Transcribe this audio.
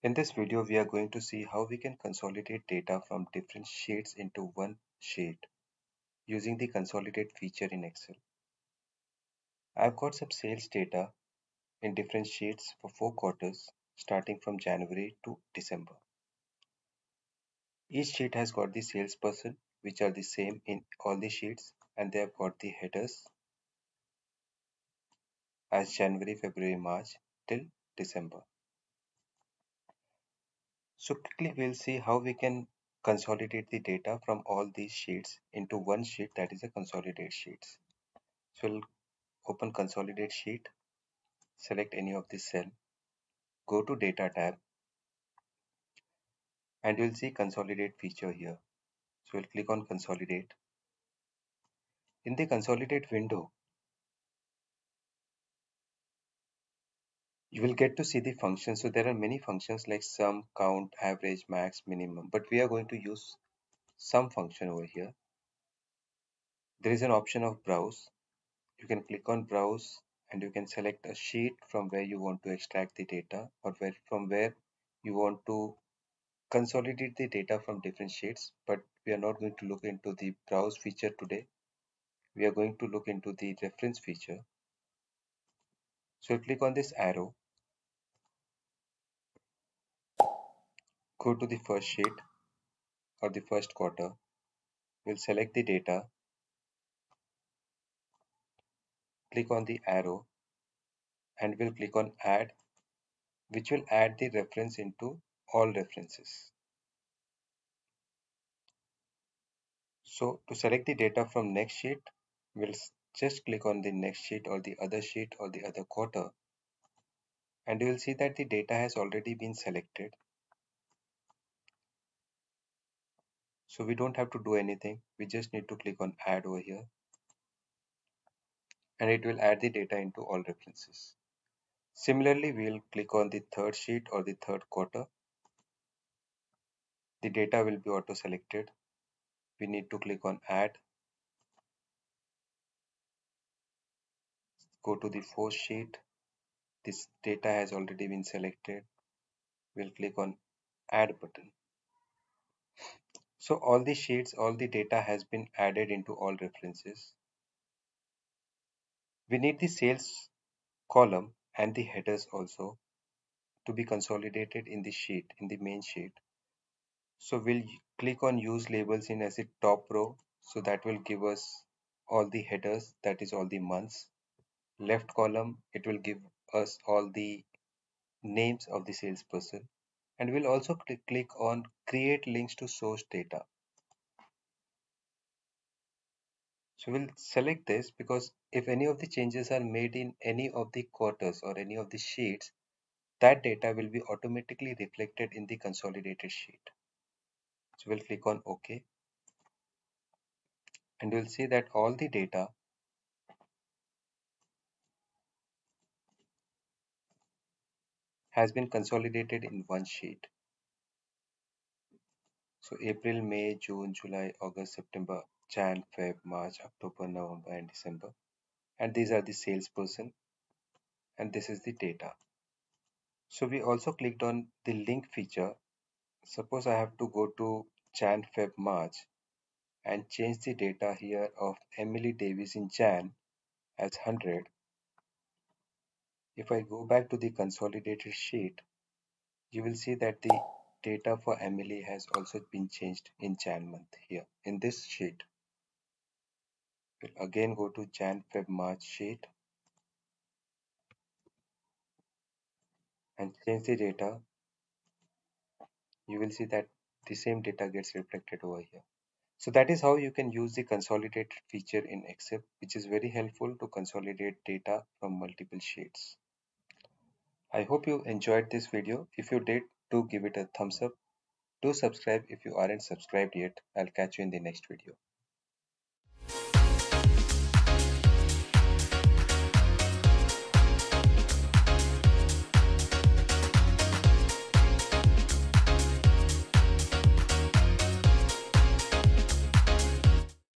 In this video, we are going to see how we can consolidate data from different sheets into one sheet using the consolidate feature in Excel. I've got some sales data in different sheets for four quarters starting from January to December. Each sheet has got the salesperson which are the same in all the sheets and they have got the headers as January, February, March till December. So quickly we'll see how we can consolidate the data from all these sheets into one sheet that is a consolidate sheets. So we'll open consolidate sheet, select any of the cell, go to data tab and you'll see consolidate feature here. So we'll click on consolidate. In the consolidate window, you will get to see the functions. So there are many functions like sum, count, average, max, minimum, but we are going to use sum function over here. There is an option of browse. You can click on browse and you can select a sheet from where you want to extract the data or where from where you want to consolidate the data from different sheets but we are not going to look into the browse feature today we are going to look into the reference feature so click on this arrow. Go to the first sheet or the first quarter. We'll select the data. Click on the arrow and we'll click on add which will add the reference into all references. So to select the data from next sheet we'll just click on the next sheet or the other sheet or the other quarter and you will see that the data has already been selected. So we don't have to do anything. We just need to click on add over here and it will add the data into all references. Similarly we'll click on the third sheet or the third quarter. The data will be auto selected we need to click on add go to the fourth sheet. This data has already been selected. We'll click on add button. So all the sheets all the data has been added into all references. We need the sales column and the headers also to be consolidated in the sheet in the main sheet. So we'll click on use labels in as a top row. So that will give us all the headers that is all the months left column it will give us all the names of the salesperson. And we'll also click, click on create links to source data. So we'll select this because if any of the changes are made in any of the quarters or any of the sheets that data will be automatically reflected in the consolidated sheet. So we'll click on ok. And you'll see that all the data has been consolidated in one sheet. So April, May, June, July, August, September, Jan, Feb, March, October, November and December. And these are the salesperson and this is the data. So we also clicked on the link feature. Suppose I have to go to Jan, Feb, March and change the data here of Emily Davis in Jan as 100 if I go back to the consolidated sheet, you will see that the data for Emily has also been changed in Jan month here in this sheet. We'll again go to Jan, Feb, March sheet and change the data. You will see that the same data gets reflected over here. So that is how you can use the consolidated feature in Excel, which is very helpful to consolidate data from multiple sheets. I hope you enjoyed this video. If you did, do give it a thumbs up. Do subscribe if you aren't subscribed yet. I'll catch you in the next video.